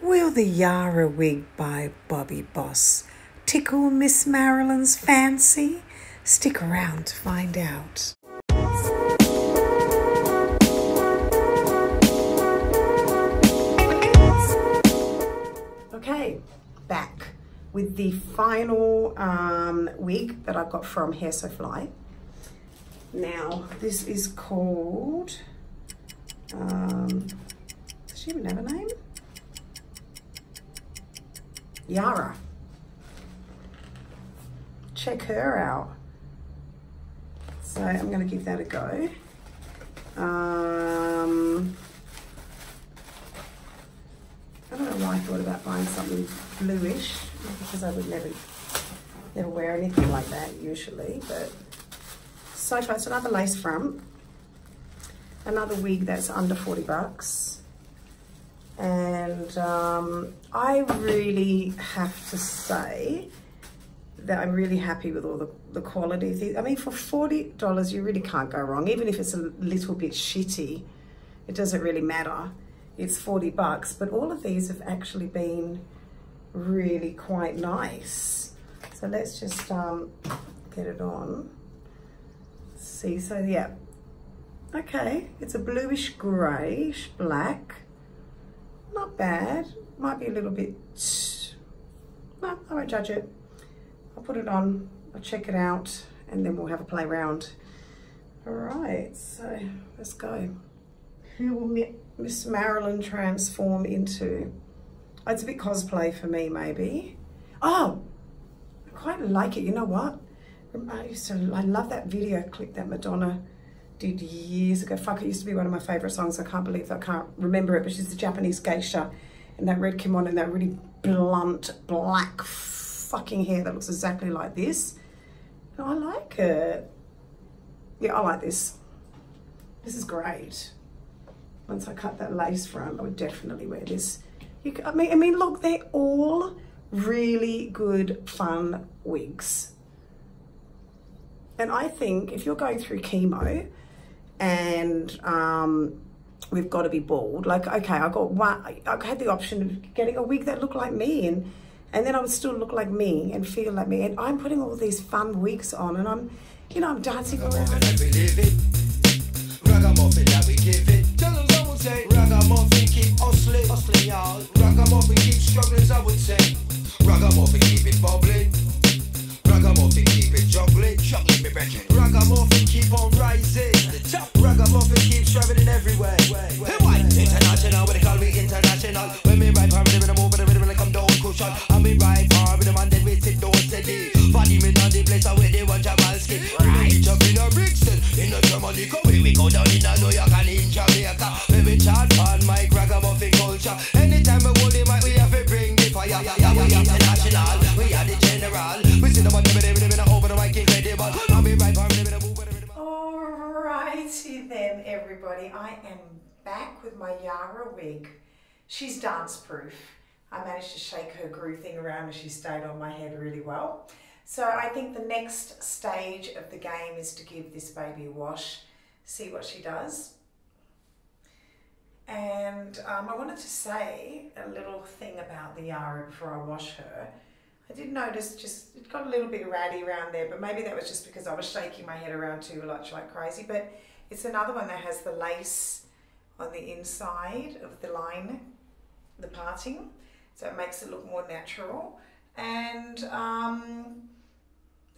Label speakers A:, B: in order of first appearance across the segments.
A: Will the Yara wig by Bobbi Boss tickle Miss Marilyn's fancy? Stick around to find out. Okay, back with the final um, wig that I got from Hair So Fly. Now, this is called, um, does she even have a name? Yara. Check her out. So I'm going to give that a go. Um, I don't know why I thought about buying something bluish because I would never never wear anything like that usually, but so far it's another lace front, another wig that's under 40 bucks. And um, I really have to say that I'm really happy with all the, the quality. I mean, for $40, you really can't go wrong. Even if it's a little bit shitty, it doesn't really matter. It's 40 bucks, but all of these have actually been really quite nice. So let's just um, get it on. See, so yeah. Okay, it's a bluish greyish black. Not bad. Might be a little bit, no, I won't judge it. I'll put it on, I'll check it out, and then we'll have a play around. All right, so let's go. Who will Miss Marilyn transform into? Oh, it's a bit cosplay for me, maybe. Oh, I quite like it. You know what? I used to, I love that video clip that Madonna did years ago. Fuck, it used to be one of my favorite songs. I can't believe I can't remember it, but she's a Japanese geisha and that red kimono and that really blunt black fucking hair that looks exactly like this. I like it. Yeah, I like this. This is great. Once I cut that lace front, I would definitely wear this. You, I mean, I mean, look, they're all really good, fun wigs. And I think if you're going through chemo and um, we've got to be bald, like, okay, I got one, I had the option of getting a wig that looked like me and, and then I would still look like me and feel like me. And I'm putting all these fun wigs on and I'm, you know, I'm dancing around. Ragamuffin that we give it. Tell them I would say. Ragamuffin keep hustling, hustling keep struggling, I would say. Ragamuffin keep it bubbling. Ragamuffin keep it juggling, juggling me brethren. Ragamuffin keep on rising. Ragamuffin keep traveling everywhere. Hey, white international, what they call me international. When me ride power rhythm, I move with the rhythm like I'm down cushion. I me ride back with my Yara wig. She's dance proof. I managed to shake her groove thing around and she stayed on my head really well. So I think the next stage of the game is to give this baby a wash, see what she does. And um, I wanted to say a little thing about the Yara before I wash her. I did notice just it got a little bit ratty around there, but maybe that was just because I was shaking my head around too much like crazy. But it's another one that has the lace on the inside of the line, the parting, so it makes it look more natural. And um,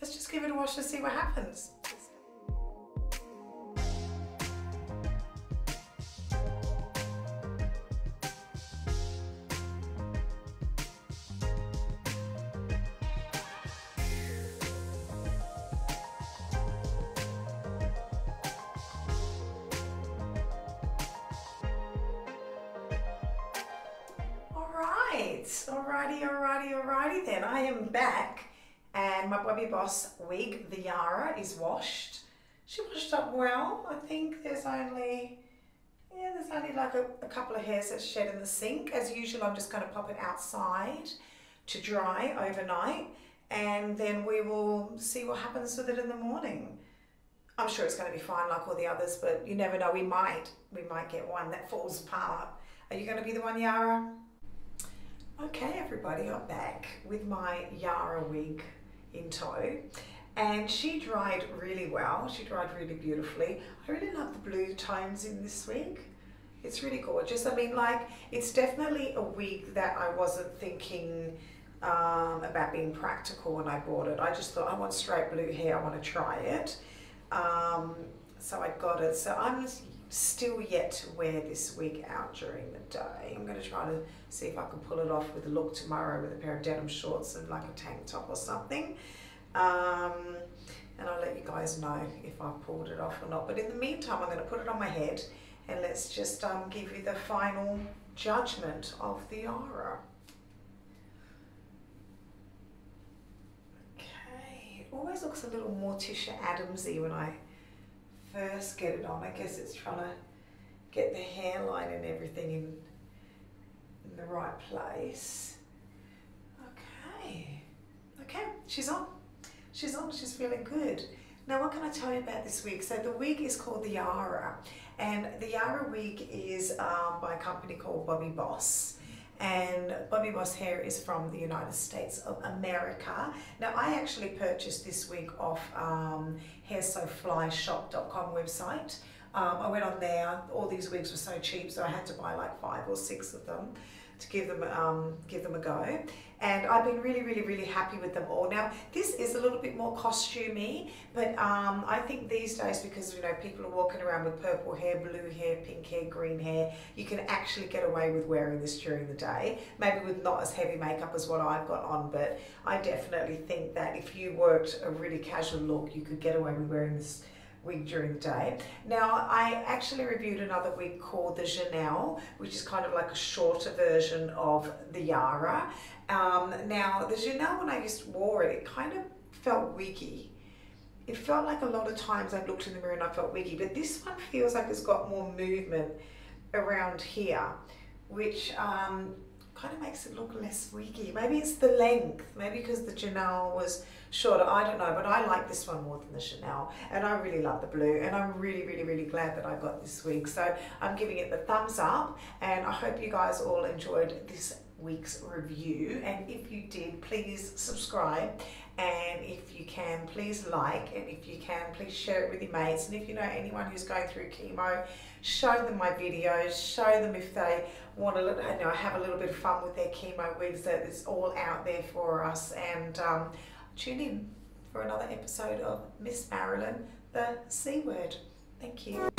A: let's just give it a wash to see what happens. Right, alrighty, alrighty, alrighty then. I am back and my Bobbi Boss wig, the Yara, is washed. She washed up well. I think there's only, yeah, there's only like a, a couple of hairs that's shed in the sink. As usual, I'm just going to pop it outside to dry overnight and then we will see what happens with it in the morning. I'm sure it's going to be fine like all the others, but you never know. We might, we might get one that falls apart. Are you going to be the one, Yara? Okay, everybody, I'm back with my Yara wig in tow. And she dried really well. She dried really beautifully. I really love the blue tones in this wig. It's really gorgeous. I mean, like, it's definitely a wig that I wasn't thinking um, about being practical when I bought it. I just thought, I want straight blue hair. I want to try it. Um, so I got it. So I'm still yet to wear this wig out during the day. I'm going to try to see if I can pull it off with a look tomorrow with a pair of denim shorts and like a tank top or something. Um, and I'll let you guys know if I've pulled it off or not. But in the meantime, I'm going to put it on my head and let's just um, give you the final judgment of the aura. Okay, it always looks a little Morticia Adamsy when I first get it on. I guess it's trying to get the hairline and everything in, in the right place. Okay, okay, she's on. She's on, she's feeling good. Now what can I tell you about this wig? So the wig is called the Yara and the Yara wig is um, by a company called Bobbi Boss and Bobbi Boss hair is from the United States of America. Now I actually purchased this wig off um, hairsoflyshop.com website. Um, I went on there, all these wigs were so cheap so I had to buy like five or six of them to give them um, give them a go. And I've been really, really, really happy with them all. Now, this is a little bit more costumey, but um, I think these days, because you know people are walking around with purple hair, blue hair, pink hair, green hair, you can actually get away with wearing this during the day. Maybe with not as heavy makeup as what I've got on, but I definitely think that if you worked a really casual look, you could get away with wearing this wig during the day. Now, I actually reviewed another wig called the Janelle, which is kind of like a shorter version of the Yara. Um, now, the Janelle, when I just wore it, it kind of felt wiggy. It felt like a lot of times I looked in the mirror and I felt wiggy, but this one feels like it's got more movement around here, which um, kind of makes it look less wiggy. Maybe it's the length, maybe because the Chanel was shorter, I don't know, but I like this one more than the Chanel, and I really love the blue, and I'm really, really, really glad that I got this wig. So I'm giving it the thumbs up, and I hope you guys all enjoyed this week's review. And if you did please subscribe. And if you can please like. And if you can please share it with your mates. And if you know anyone who's going through chemo show them my videos. Show them if they want to you know have a little bit of fun with their chemo wigs that it's all out there for us. And um, tune in for another episode of Miss Marilyn the C word. Thank you